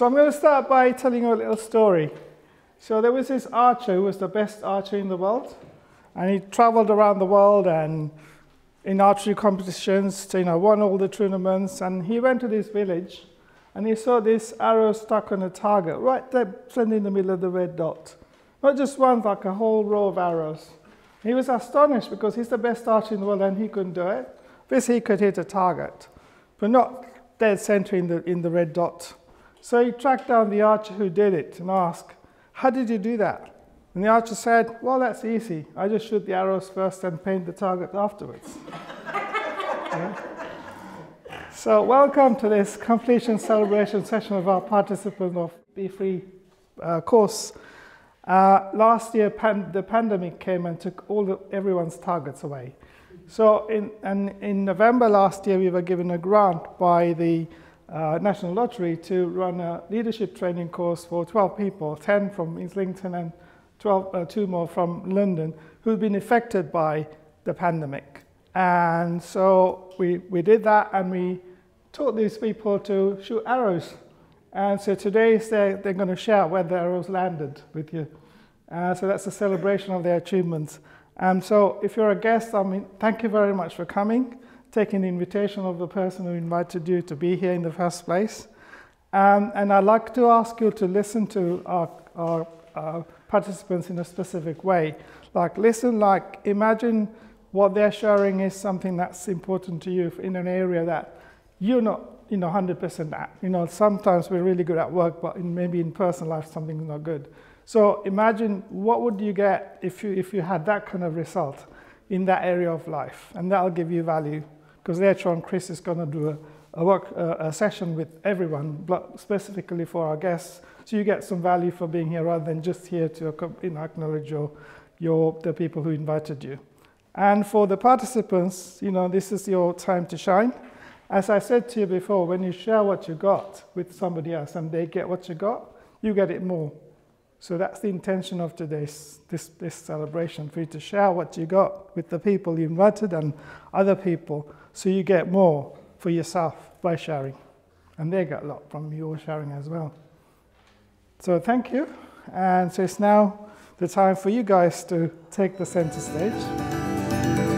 So I'm going to start by telling you a little story. So there was this archer who was the best archer in the world, and he traveled around the world and in archery competitions, you know, won all the tournaments. And he went to this village, and he saw this arrow stuck on a target right there, in the middle of the red dot. Not just one, like a whole row of arrows. He was astonished because he's the best archer in the world, and he couldn't do it. This he could hit a target, but not dead center in the in the red dot. So he tracked down the archer who did it and asked, How did you do that? And the archer said, Well, that's easy. I just shoot the arrows first and paint the target afterwards. yeah. So, welcome to this completion celebration session of our participant of Be Free uh, course. Uh, last year, pan- the pandemic came and took all the, everyone's targets away. So, in, and in November last year, we were given a grant by the uh, National Lottery to run a leadership training course for 12 people, 10 from Islington and 12, uh, two more from London, who've been affected by the pandemic. And so we, we did that and we taught these people to shoot arrows. And so today they're, they're going to share where the arrows landed with you. Uh, so that's a celebration of their achievements. And so if you're a guest, I mean, thank you very much for coming taking the invitation of the person who invited you to be here in the first place. Um, and I'd like to ask you to listen to our, our, participants in a specific way. Like, listen, like, imagine what they're sharing is something that's important to you in an area that you're not, you know, 100% at. You know, sometimes we're really good at work, but in, maybe in personal life something's not good. So imagine what would you get if you, if you had that kind of result in that area of life, and that'll give you value because later on Chris is going to do a, a work uh, a session with everyone, specifically for our guests, so you get some value for being here rather than just here to acknowledge your, your, the people who invited you. And for the participants, you know, this is your time to shine. As I said to you before, when you share what you got with somebody else and they get what you got, you get it more. So that's the intention of today's this, this celebration for you to share what you got with the people you invited and other people so you get more for yourself by sharing. And they get a lot from your sharing as well. So thank you. And so it's now the time for you guys to take the center stage.